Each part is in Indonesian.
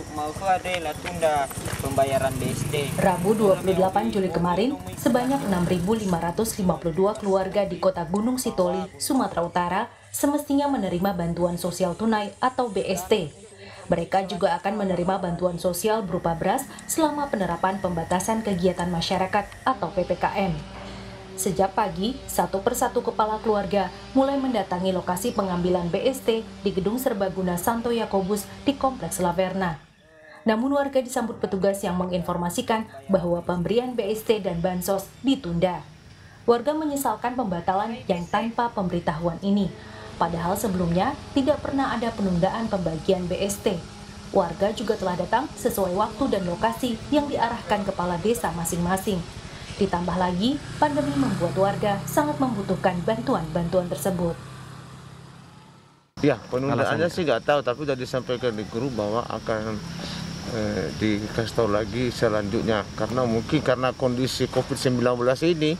untuk tunda pembayaran BST. Rabu 28 Juli kemarin, sebanyak 6.552 keluarga di kota Gunung Sitoli, Sumatera Utara, semestinya menerima bantuan sosial tunai atau BST. Mereka juga akan menerima bantuan sosial berupa beras selama penerapan pembatasan kegiatan masyarakat atau PPKM. Sejak pagi, satu persatu kepala keluarga mulai mendatangi lokasi pengambilan BST di Gedung Serbaguna Santo Yakobus di Kompleks Laverna. Namun warga disambut petugas yang menginformasikan bahwa pemberian BST dan bansos ditunda. Warga menyesalkan pembatalan yang tanpa pemberitahuan ini, padahal sebelumnya tidak pernah ada penundaan pembagian BST. Warga juga telah datang sesuai waktu dan lokasi yang diarahkan kepala desa masing-masing. Ditambah lagi, pandemi membuat warga sangat membutuhkan bantuan-bantuan tersebut. Ya, penundaannya sih nggak tahu, tapi sudah disampaikan di grup bahwa akan eh, dikasih tahu lagi selanjutnya. Karena mungkin karena kondisi COVID-19 ini,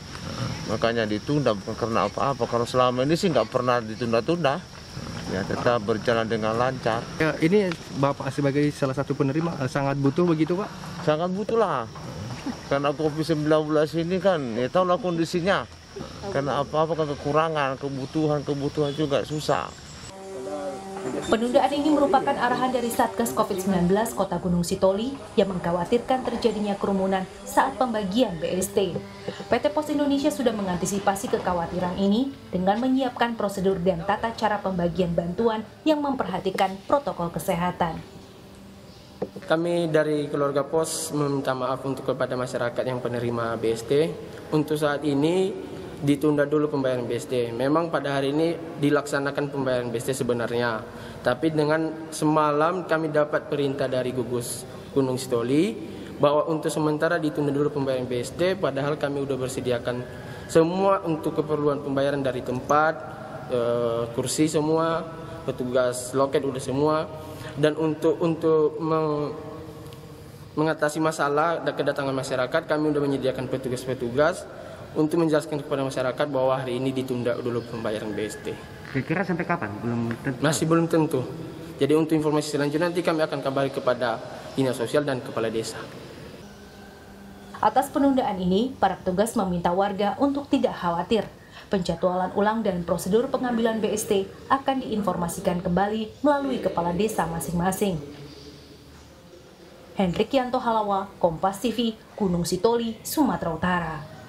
makanya ditunda bukan karena apa-apa. Kalau selama ini sih nggak pernah ditunda-tunda, ya tetap berjalan dengan lancar. Ya, ini Bapak sebagai salah satu penerima sangat butuh begitu Pak? Sangat butuh lah. Karena COVID-19 ini kan, ya tahulah kondisinya. Karena apa-apa kan kekurangan, kebutuhan-kebutuhan juga susah. Penundaan ini merupakan arahan dari Satgas COVID-19 Kota Gunung Sitoli yang mengkhawatirkan terjadinya kerumunan saat pembagian BST. PT Pos Indonesia sudah mengantisipasi kekhawatiran ini dengan menyiapkan prosedur dan tata cara pembagian bantuan yang memperhatikan protokol kesehatan. Kami dari keluarga pos meminta maaf untuk kepada masyarakat yang penerima BST. Untuk saat ini ditunda dulu pembayaran BST. Memang pada hari ini dilaksanakan pembayaran BST sebenarnya. Tapi dengan semalam kami dapat perintah dari gugus Gunung Sitoli bahwa untuk sementara ditunda dulu pembayaran BST padahal kami sudah bersediakan semua untuk keperluan pembayaran dari tempat, eh, kursi semua, petugas loket udah semua dan untuk untuk meng, mengatasi masalah dan kedatangan masyarakat kami sudah menyediakan petugas-petugas untuk menjelaskan kepada masyarakat bahwa hari ini ditunda dulu pembayaran BST. Kira-kira sampai kapan? Belum tentu. Masih belum tentu. Jadi untuk informasi selanjutnya nanti kami akan kabari kepada dinas sosial dan kepala desa. Atas penundaan ini, para petugas meminta warga untuk tidak khawatir. Penjadwalan ulang dan prosedur pengambilan BST akan diinformasikan kembali melalui kepala desa masing-masing. Hendrik Yanto Halawa, Kompas TV, Gunung Sitoli, Sumatera Utara.